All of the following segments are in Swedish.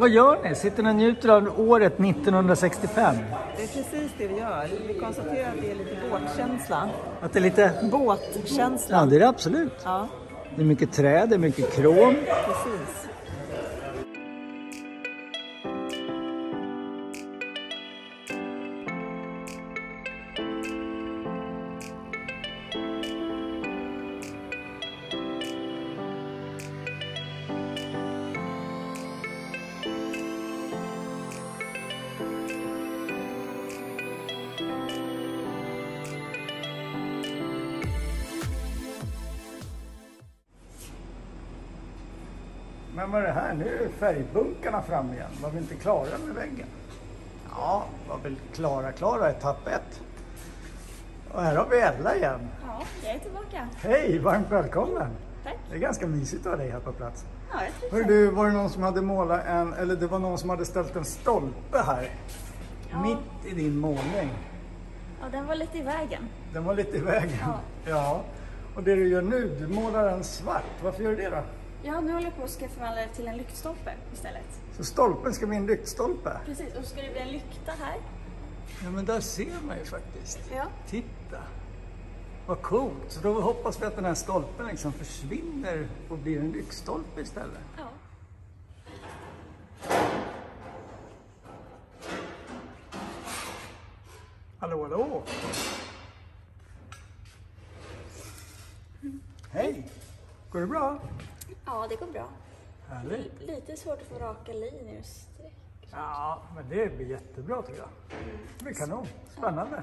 Vad gör ni? Sitter ni och njuter av året 1965? Det är precis det vi gör. Vi konstaterar att det är lite båtkänsla. Att det är lite... Båtkänsla. Ja, det är det absolut. Ja, Det är mycket träd, det är mycket krom. precis. Men vad är det här? Nu är färgbunkarna fram igen. Var vi inte klara med väggen? Ja, var väl klara, klara etapp ett. Och här har vi Ella igen. Ja, jag är tillbaka. Hej, varmt välkommen! Tack. Det är ganska mysigt att ha dig här på plats. Ja, jag Hör du, var det någon som hade målat en, eller det var någon som hade ställt en stolpe här. Ja. Mitt i din målning. Ja, den var lite i vägen. Den var lite i vägen. Ja. ja. Och det du gör nu, du målar den svart. Varför gör du det då? Ja, nu håller jag på att ska förvandla det till en lyktstolpe istället. Så stolpen ska bli en lyktstolpe? Precis, och ska det bli en lykta här. Ja, men där ser man ju faktiskt. Ja. Titta! Vad coolt! Så då hoppas vi att den här stolpen liksom försvinner och blir en lyktstolpe istället. Ja. Hallå, hallå! Hej! Går det bra? Ja, det går bra. Härligt! Lite svårt att få raka linjer och streck. Ja, men det blir jättebra tror jag. Det blir kanon. Spännande.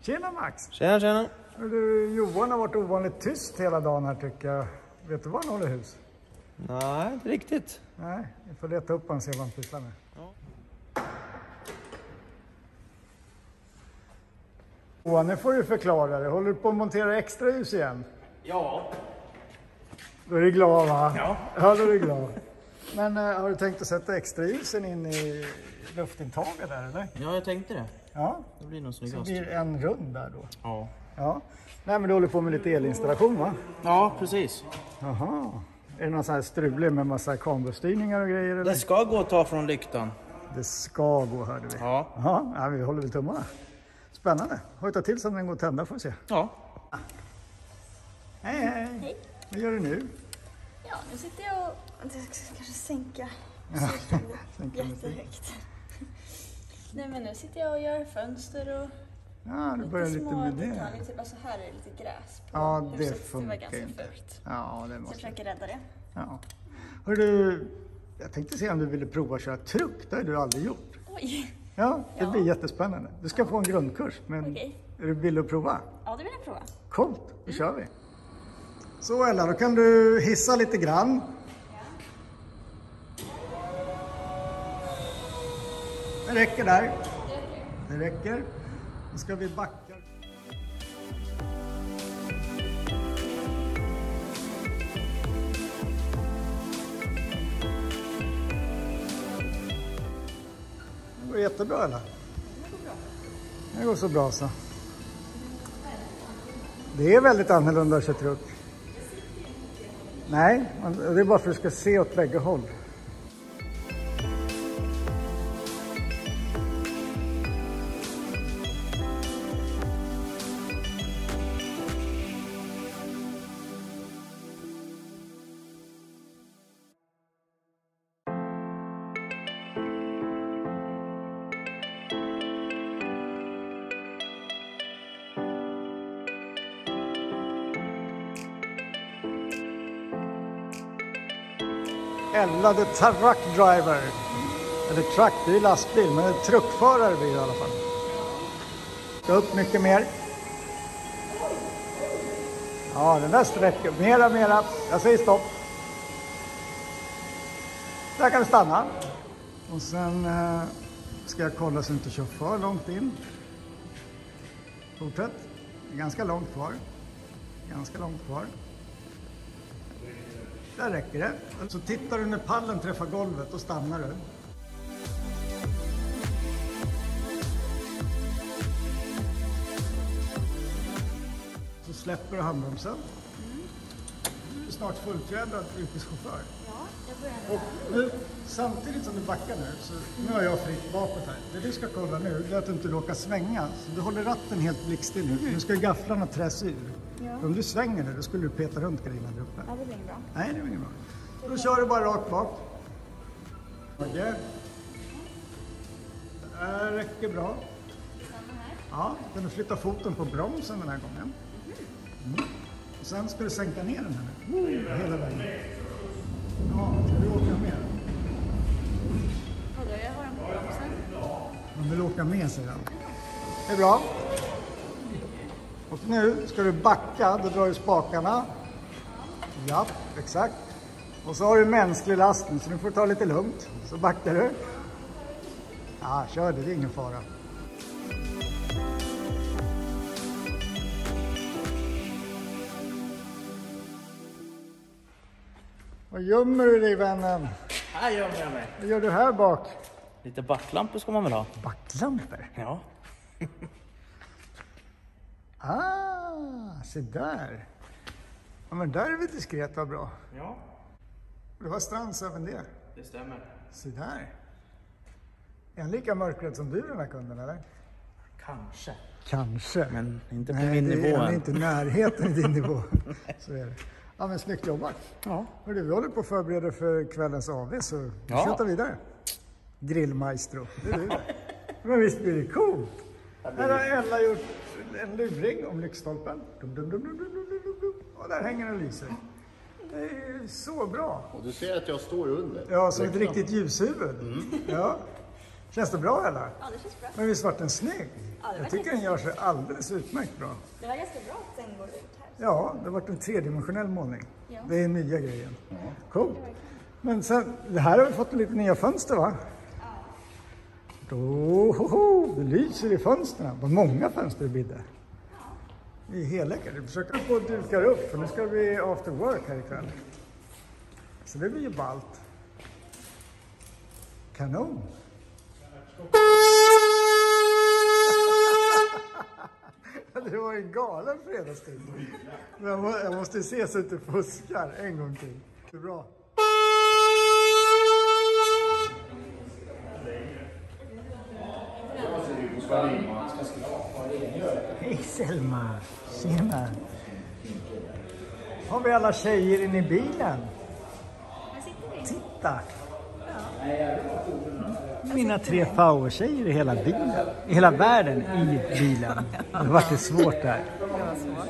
Tjena Max! Tjena, tjena. Du, Johan har varit ovanligt tyst hela dagen här tycker jag. Vet du var han håller hus? Nej, inte riktigt. Nej, vi får leta upp honom och se vad han pysslar med. Johan, nu får du förklara det. Håller du på att montera extra ljus igen? Ja. Då är du glad va? Ja. Ja, då är du glad. Men eh, har du tänkt att sätta extra ljusen in i luftintaget där eller? Ja, jag tänkte det. Ja, Det blir nog så snyggast. blir det en rund där då. Ja. Ja. Nej men du håller på med lite elinstallation va? ja, precis. Jaha. Är det någon sån här strulig med massa kamerastyrningar och grejer eller? Det ska gå att ta från lyktan. Det ska gå hörde vi. Ja. Jaha, ja, vi håller väl tummarna. Spännande. Hojta till så att den går att tända får vi se. Ja. Hej hej! Hej. Vad gör du nu? Ja, nu sitter jag och... Jag ska kanske sänka musiken jättehögt. Nej, men nu sitter jag och gör fönster och Ja, du börjar lite med det. detaljer. Typ, alltså här är det lite gräs på Ja, det huset. Det var funkar ganska inte. fult. Ja, det Så jag måste försöker rädda det. ja. Hör du, jag tänkte se om du ville prova att köra truck. Det har du aldrig gjort. Oj! Ja, det Ja. blir jättespännande. Du ska få en grundkurs, men Okej. är du villig att prova? Ja, det vill jag prova. Coolt, då kör vi. Så Ella, då kan du hissa lite grann. Det räcker där. Det räcker. Nu ska vi backa. Det går jättebra Ella. Det går så bra så. Det är väldigt annorlunda att köra truck. Nej, det är bara för att du ska se åt bägge håll. Ella the truck driver. Eller truck, det är lastbil, men truckförare blir det i alla fall. Ska upp mycket mer. Ja, den där sträcker. Mera, mera. Jag säger stopp. Där kan du stanna. Och sen eh, ska jag kolla så du inte kör för långt in. Fortsätt. Det är ganska långt kvar. Ganska långt kvar. Där räcker det. Så tittar du när pallen träffar golvet, då stannar du. Så släpper du handbromsen. Du är snart fullfjädrad yrkeschaufför. Och nu, samtidigt som du backar nu, så nu har jag fritt bakåt här. Det du ska kolla nu det är att du inte råkar svänga. Så du håller ratten helt blickstill nu. Nu ska gafflarna träs ur. Ja. Om du svänger nu, då skulle du peta runt grejerna där uppe. Ja, det blir inget bra. Nej, det är inget bra. Då kör du bara rakt bak. Okej. Det här räcker bra. Ja, kan du flytta foten på bromsen den här gången. Mm. Och sen ska du sänka ner den här nu. Oh, hela vägen. Ja, ska du åka med? Vadå, jag har den på bromsen. Man vill åka med säger han. Det är bra. Och nu ska du backa, då drar du spakarna. Ja, exakt. Och så har du mänsklig lasten så nu får du ta lite lugnt. Så backar du. Ja, kör det, det är ingen fara. Vad gömmer du dig vännen? Här gömmer jag mig. Vad gör du här bak? Lite backlampor ska man väl ha? Backlampor? Ja. Ah, se där. Ja, men där är vi diskret, vad bra. Ja, Det var Strands även det. det stämmer. Se där. Är han lika mörkrädd som du den här kunden eller? Kanske. Kanske. Men inte på Nej, min det nivå han är inte närheten i din nivå. Så är det. Ja, men snyggt jobbat. Ja. Hörru, vi håller på att förbereda för kvällens AV så vi Ja. tjötar vidare. Grillmaestro, det är du. Men visst blir det coolt? Här har Ella gjort en luring om lyktstolpen. Dum, dum, dum, dum, dum, dum, dum, dum. Och där hänger den och lyser. Det är så bra. Och du ser att jag står under. Ja, som ett riktigt ljushuvud. Ja. Känns det bra Ella? Ja, det känns bra. Men visst vart den snygg? Ja, Jag tycker den gör sig alldeles utmärkt bra. Det var ganska bra att den går ut här. Ja, det har varit en tredimensionell målning. Ja. Det är nya grejen. Coolt. Men sen, det här har vi fått lite nya fönster va? Då, det lyser i fönstren. Vad många fönster det bidde. Det är helläckert. Vi försöker få dukar upp för nu ska vi after work här ikväll. Så det blir ju ballt. Kanon. Det var en galen fredagstid. Men jag, jag måste se så och fuskar en gång till. Det är bra. Hej Selma! Tjena! Har vi alla tjejer inne i bilen? Titta! Mina tre powertjejer i hela bilen. I hela världen i bilen. Det vart det svårt där.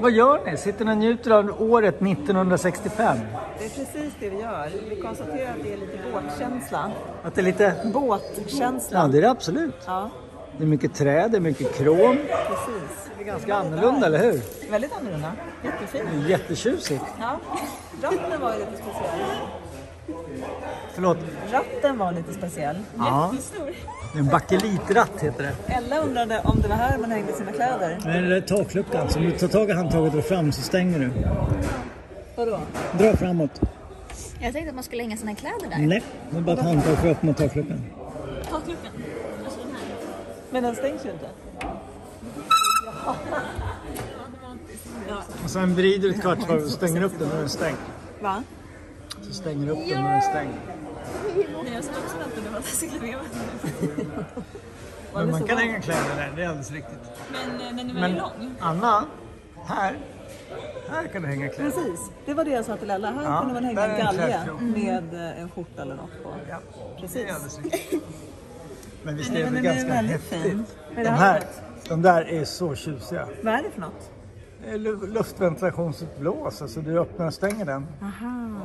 Vad gör ni? Sitter ni och njuter av året 1965? Det är precis det vi gör. Vi konstaterar att det är lite båtkänsla. Att det är lite... Båtkänsla. Ja, det är det absolut. Ja, Det är mycket träd, det är mycket krom. precis. Det är ganska annorlunda, eller hur? Väldigt annorlunda. Jättefint. Det är jättetjusigt. Ja. Ratten var lite speciell. Förlåt. Ratten var lite speciell. Ja. Det är en bakelitratt heter det. Ella undrade om det var här man hängde sina kläder. Men det är takluckan. Så om du tar tag i handtaget och drar fram så stänger du. Vadå? Dra framåt. Jag tänkte att man skulle hänga sina kläder där. Nej, det är bara ett handtag för att öppna takluckan. Takluckan. Alltså den här. Men den stängs ju inte. Och sen vrider du ett kvartsvarv och stänger upp den när den är stängd. Va? Så stänger du upp den när den. Nej, jag skulle också vänta på att jag skulle med. Men man kan hänga kläder där, det är alldeles riktigt. Men eh, den är Men väldigt lång. Anna, här, här kan du hänga kläder. Precis. Det var det jag sa till Ella. Här Ja, kunde man hänga en galge med eh, en skjorta eller något på. Ja, Precis. det är alldeles riktigt. Men visst är det den är ganska häftigt? De här, de där är så tjusiga. Vad är det för något? Det är lu- Luftventilationsutblås, alltså du öppnar och stänger den.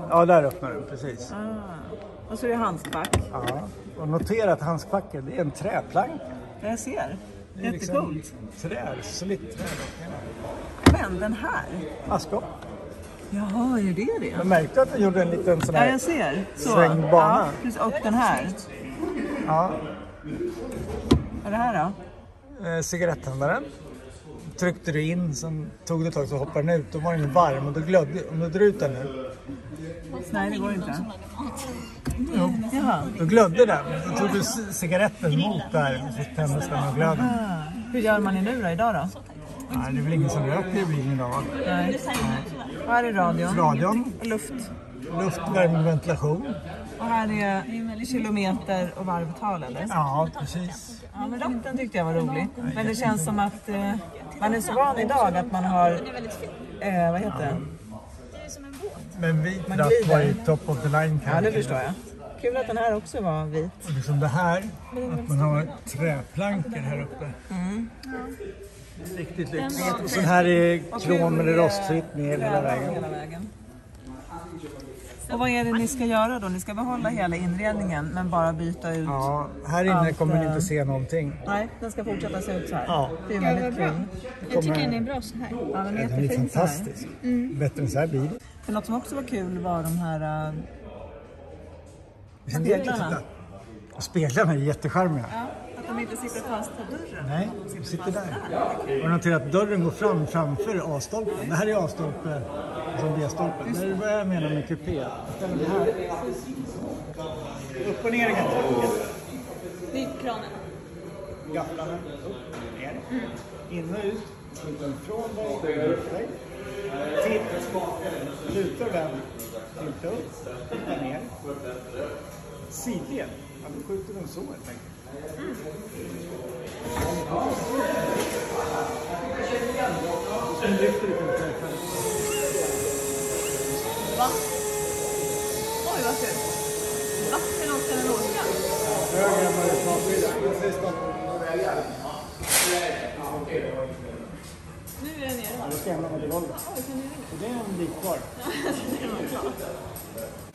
Ja, där öppnar du, precis. Ah. Och så är det handskfack. Ja. Och notera att handskfacket, det är en träplanka. Jag ser. Det är liksom Jättecoolt. trä, solitt trä. Men den här. Askkopp. Jaha, är det det? Jag märkte att du gjorde en liten sån Ja, här... jag ser. Så. Svängd bana. Ja, och den här. Ja. Vad är det här då? Eh, cigarettändaren. Tryckte du in, sen tog det ett tag så hoppade den ut. Då var den varm och då glödde Om du drar ut den nu, Nej, det går inte. Jaha. då glödde den. Då tog du cigaretten mot där och så tändes den och glödde. Ah. Hur gör man i nu då, idag då? Nej, det är väl ingen som röker i bilen idag va? Nej. Här är radion. Radion, Luft. luft, värme, ventilation. Och här är kilometer och varvtal eller? Ja, precis. Ja, men ratten tyckte jag var rolig. Men det känns som att eh, man är så van idag att man har, Den eh, vad heter det? Det är som en båt. Men vit Man ratt glider. var ju top of the line Ja, kanske. det förstår jag. Kul att den här också var vit. Och liksom det här, att man har träplankor här uppe. Riktigt lyxigt. Och sen här är krom eller rostfritt ner hela vägen. Hela vägen. Och vad är det ni ska göra då? Ni ska behålla hela inredningen men bara byta ut? Ja, här inne Allt, kommer ni eh, inte se någonting. Nej, den ska fortsätta se ut så här. Ja. Det är Ja, väldigt bra. kul. Jag tycker den är bra så här. Ja, den är Den är fantastisk. Bättre än så här blir det. Men något som också var kul var de här äh, Speglarna. Speglarna är jättecharmiga. ja, att de inte sitter fast på dörren. Nej, de sitter där. Och notera att dörren går fram framför A-stolpen. Det här är A-stolpe som B-stolpen. Det är vad jag menar med kupé. Mig här. Upp och ner ganska Det är kranen. Gafflarna upp, ner. In och ut. Från mot dig. Tilt. Lutar den. Tilta upp. Titta ner. Sidled. Ja, då skjuter den så helt enkelt. Den lyfter lite med träffaren. Va? Oj, vad kul. Va? Hur långt ska den åka? Höger än vad det tar. Nu är den nere. Då ska jag hamna på golvet. Det? Det är en bit kvar.